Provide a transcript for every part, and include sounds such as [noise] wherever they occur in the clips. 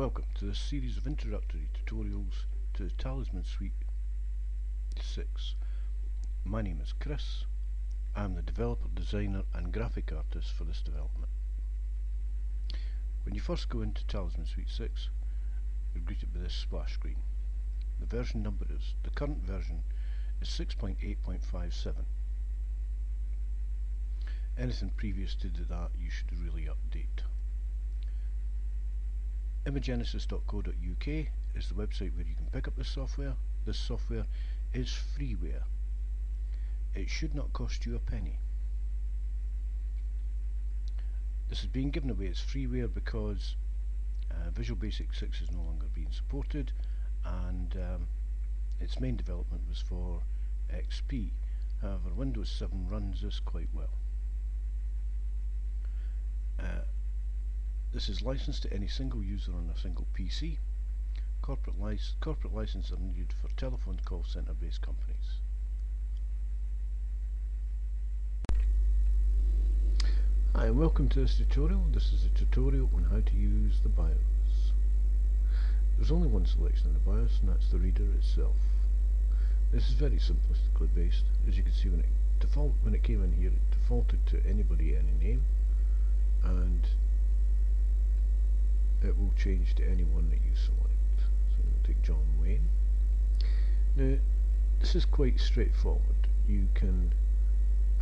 Welcome to this series of introductory tutorials to Talisman Suite 6. My name is Chris. I'm the developer, designer and graphic artist for this development. When you first go into Talisman Suite 6, you're greeted by this splash screen. The version number is, the current version is 6.8.57. Anything previous to that you should really update. Imagenisis.co.uk is the website where you can pick up this software. This software is freeware. It should not cost you a penny. This is being given away as freeware because uh, Visual Basic 6 is no longer being supported and um, its main development was for XP. However, Windows 7 runs this quite well. Uh, this is licensed to any single user on a single PC. Corporate, lic corporate licenses are needed for telephone call center based companies. Hi and welcome to this tutorial. This is a tutorial on how to use the BIOS. There's only one selection in the BIOS and that's the reader itself. This is very simplistically based. As you can see when it default when it came in here it defaulted to anybody any name and it will change to anyone that you select. So we'll take John Wayne. Now this is quite straightforward. You can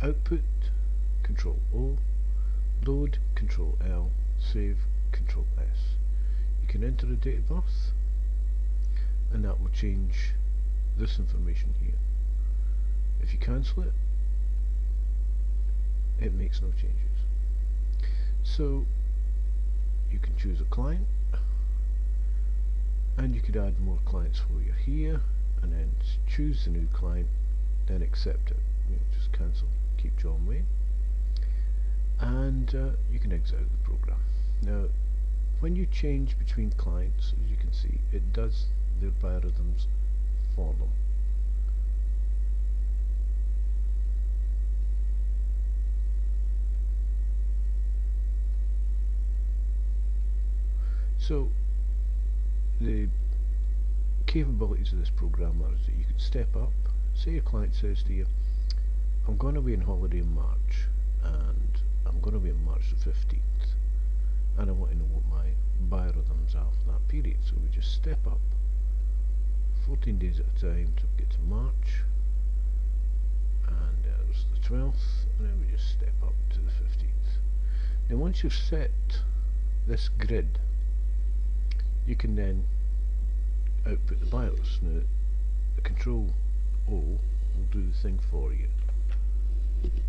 output Control O, load Control L, save Control S. You can enter a date of birth and that will change this information here. If you cancel it, it makes no changes. So choose a client. And you could add more clients for you here and then choose the new client then accept it. You know, just cancel keep John Wayne. And uh, you can exit the program. Now when you change between clients as you can see it does their biorhythms for them So the capabilities of this program are that you can step up, say your client says to you, I'm going to be on holiday in March and I'm going to be on March the 15th and I want to know what my biorhythms are for that period. So we just step up 14 days at a time to get to March and there's the 12th and then we just step up to the 15th. Now once you've set this grid you can then output the BIOS. Now, the control O will do the thing for you.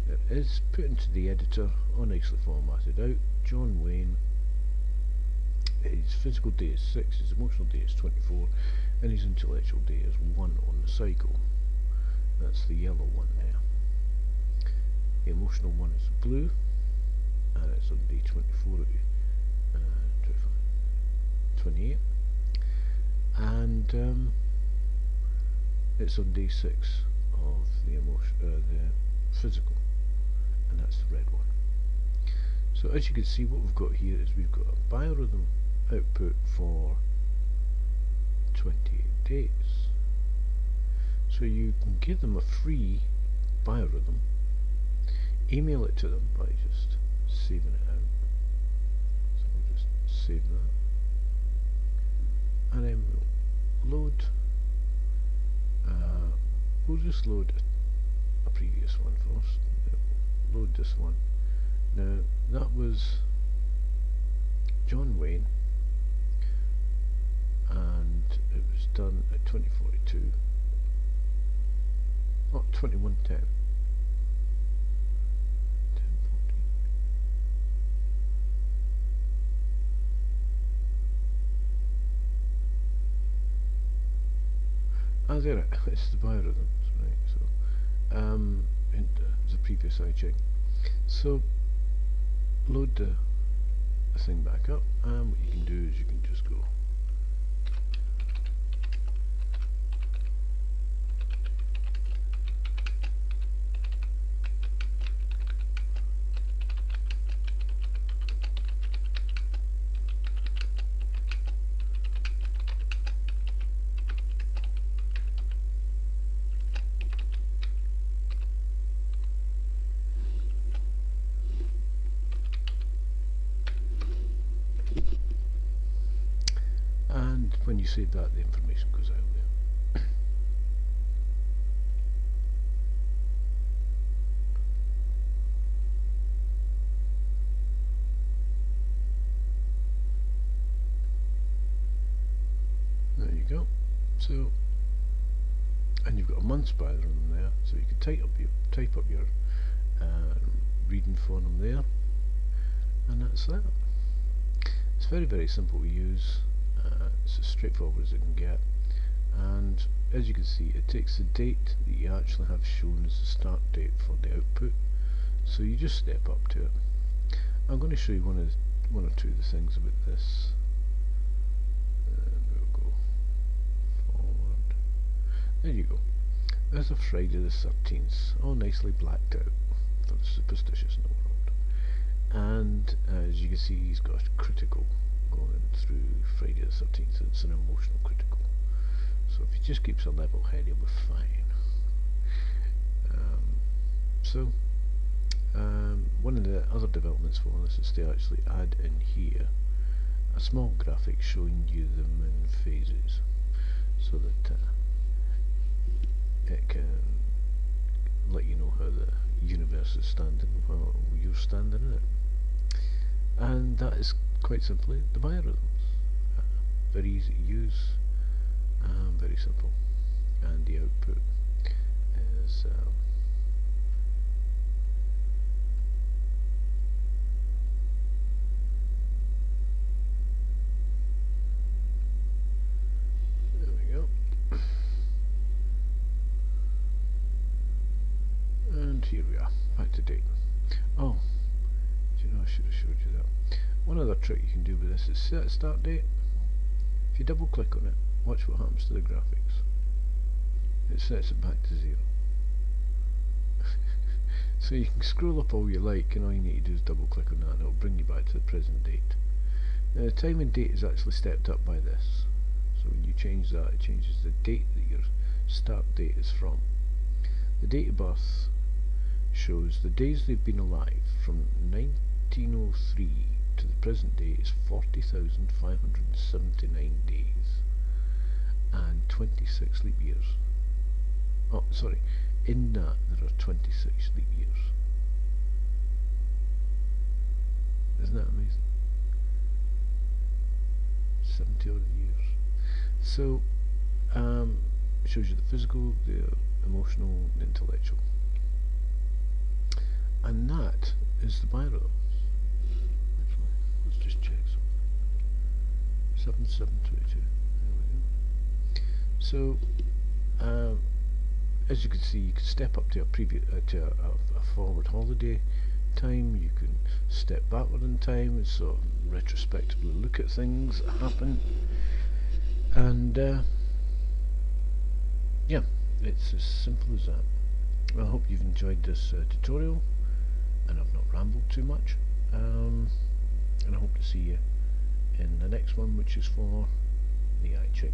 It is put into the editor, all nicely formatted out. John Wayne, his physical day is 6, his emotional day is 24, and his intellectual day is 1 on the cycle. That's the yellow one there. The emotional one is blue, and it's on day 24 uh, 28 and um, it's on d6 of the emotion, uh, the physical. And that's the red one. So as you can see what we've got here is we've got a biorhythm output for 28 days. So you can give them a free biorhythm email it to them by just saving it out. So we'll just save that and then we'll load uh, we'll just load a previous one first. Load this one. Now that was John Wayne and it was done at 2042 not 2110 Ah, there [laughs] it's the biorhythms, right, so, um, in uh, the previous I checked. So, load the thing back up, and what you can do is you can just go save that the information goes out there. There you go. So, and you've got a months by them there, so you can type up your type up your uh, reading them there, and that's that. It's very very simple to use. Uh, it's as straightforward as it can get, and as you can see, it takes the date that you actually have shown as the start date for the output. So you just step up to it. I'm going to show you one of one or two of the things about this. There you go. There's a Friday the 13th, all nicely blacked out for the superstitious in the world. And as you can see, he's got critical going through Friday the 13th. It's an emotional critical. So if he just keeps a level head, he'll be fine. Um, so, um, one of the other developments for this is to actually add in here a small graphic showing you the in phases so that uh, it can let you know how the universe is standing while you're standing in it. And that is quite simply the biorhythms. Uh, very easy to use, um, very simple. And the output is um, there we go, and here we are, back to date. Oh, do you know I should have showed you that. One other trick you can do with this is set start date. If you double click on it, watch what happens to the graphics. It sets it back to zero. [laughs] so you can scroll up all you like and all you need to do is double click on that and it'll bring you back to the present date. Now the time and date is actually stepped up by this. So when you change that, it changes the date that your start date is from. The date of birth shows the days they've been alive from 1903 to the present day is 40,579 days and 26 leap years. Oh, sorry, in that there are 26 leap years. Isn't that amazing? 70 odd years. So, um, shows you the physical, the emotional, the intellectual and that is the biorhythms. Actually, let's just check something. 7722. There we go. So, um, as you can see, you can step up to a previous uh, to a, a, a, forward holiday time. You can step backward in time and sort of retrospectively look at things that happen. And uh, yeah, it's as simple as that. Well, I hope you've enjoyed this uh, tutorial and I've not rambled too much um, and I hope to see you in the next one which is for the I Ching.